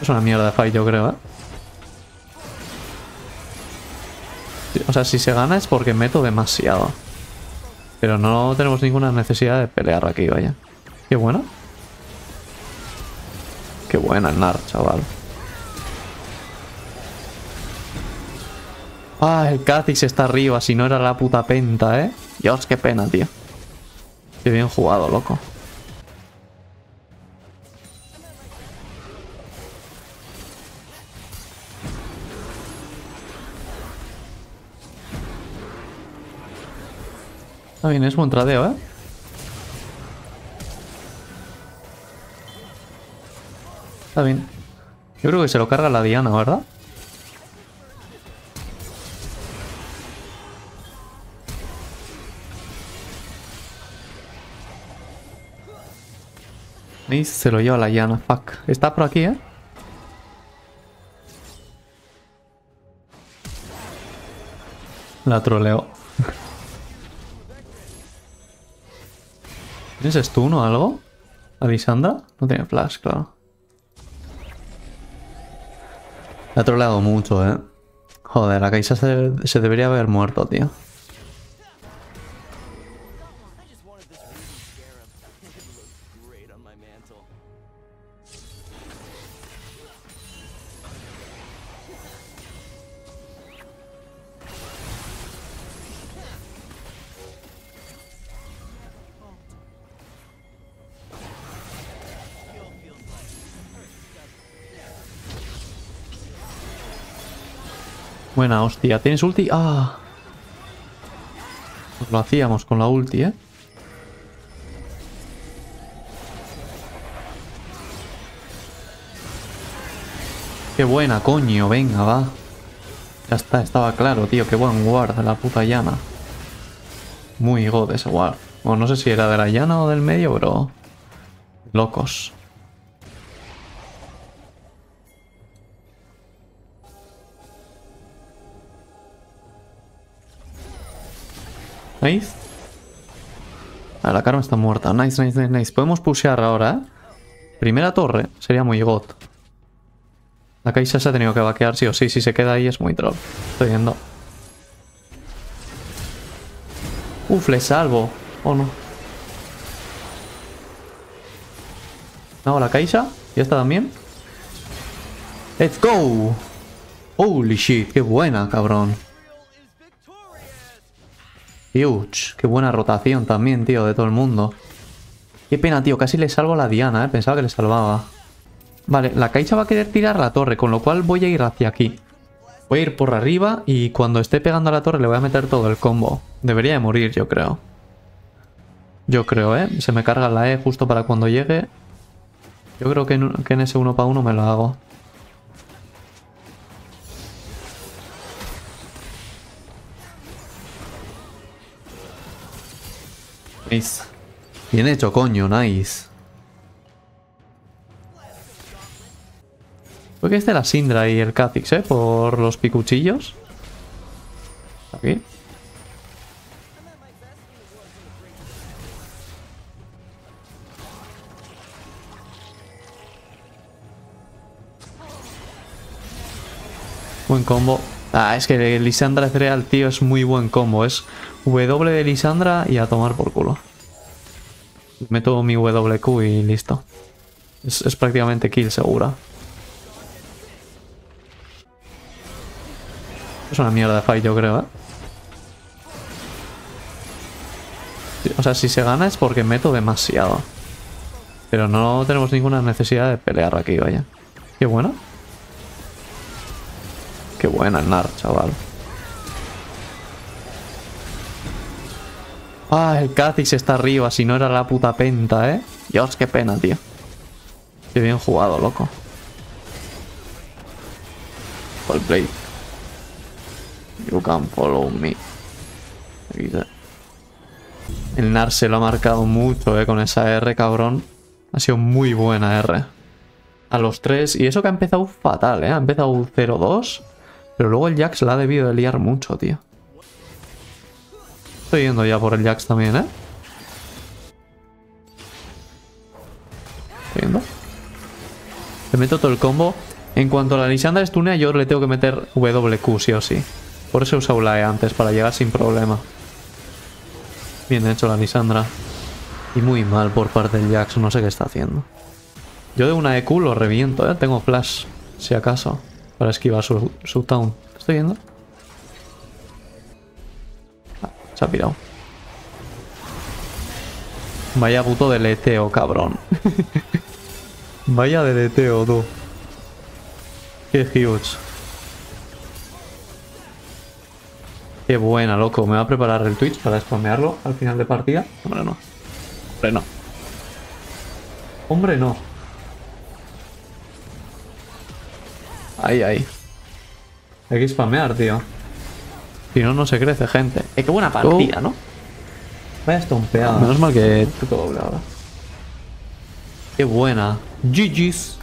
Es una mierda de fight, yo creo, ¿eh? O sea, si se gana es porque meto demasiado. Pero no tenemos ninguna necesidad de pelear aquí, vaya. Qué bueno. Qué buena el NAR, chaval. Ah, el Kha'Zix está arriba, si no era la puta penta, ¿eh? Dios, qué pena, tío. Qué bien jugado, loco. Está bien, es buen tradeo, ¿eh? Está bien. Yo creo que se lo carga la Diana, ¿verdad? Y se lo lleva la llana, fuck. Está por aquí, ¿eh? La troleo. ¿Tienes stun o algo? ¿Alisandra? No tiene flash, claro. La ha troleado mucho, ¿eh? Joder, la Kaisa se, se debería haber muerto, tío. Buena hostia. ¿Tienes ulti? ¡Ah! Pues lo hacíamos con la ulti, ¿eh? Qué buena, coño. Venga, va. Ya está, estaba claro, tío. Qué buen guard de la puta llana. Muy god ese guard. Bueno, no sé si era de la llana o del medio, pero... Locos. Nice. Ah, la Karma está muerta. Nice, nice, nice, nice. Podemos pushear ahora, ¿eh? Primera torre. Sería muy god. La Kaisa se ha tenido que vaquear sí o sí. Si se queda ahí es muy troll. Estoy viendo. Uf, le salvo. ¿O no? No, la Kaisa. ¿Y esta también? ¡Let's go! Holy shit, qué buena, cabrón. Huge. Qué buena rotación también, tío, de todo el mundo. Qué pena, tío. Casi le salvo a la Diana, ¿eh? Pensaba que le salvaba. Vale, la Kaisa va a querer tirar la torre, con lo cual voy a ir hacia aquí. Voy a ir por arriba y cuando esté pegando a la torre le voy a meter todo el combo. Debería de morir, yo creo. Yo creo, ¿eh? Se me carga la E justo para cuando llegue. Yo creo que en, que en ese uno para uno me lo hago. Nice. Bien hecho, coño, nice. Creo que este la Sindra y el Kha'Zix, ¿eh? Por los picuchillos. Aquí. Buen combo. Ah, es que Lisandra Cereal, tío, es muy buen combo. Es W de Lisandra y a tomar por culo. Meto mi WQ y listo. Es, es prácticamente kill segura. Es una mierda de fight, yo creo, ¿eh? O sea, si se gana es porque meto demasiado. Pero no tenemos ninguna necesidad de pelear aquí, vaya. Qué bueno. Qué buena NAR, chaval. Ah, el Kha'Zix está arriba, si no era la puta penta, ¿eh? Dios, qué pena, tío. Qué bien jugado, loco. Well played. You can follow me. El NAR se lo ha marcado mucho, ¿eh? Con esa R, cabrón. Ha sido muy buena R. A los tres. Y eso que ha empezado fatal, ¿eh? Ha empezado 0-2. Pero luego el Jax la ha debido de liar mucho, tío. Estoy yendo ya por el Jax también, ¿eh? Estoy yendo. Le meto todo el combo. En cuanto a la Lisandra estunea, yo le tengo que meter WQ sí o sí. Por eso he usado la E antes, para llegar sin problema. Bien hecho la Lisandra. Y muy mal por parte del Jax, no sé qué está haciendo. Yo de una EQ lo reviento, ¿eh? Tengo flash, si acaso, para esquivar su, su town. ¿Estoy viendo? Se ha pirado. Vaya puto deleteo, cabrón. Vaya deleteo, tú. Qué huge. Qué buena, loco. Me va a preparar el Twitch para spamearlo al final de partida. Hombre, no. Hombre, no. Hombre, no. Ahí, ahí. Hay que spamear, tío. Si no, no se crece, gente. Eh, qué buena partida, ¿no? Vaya estompeada. Menos mal que... Puto doble ahora. Qué buena. GG's.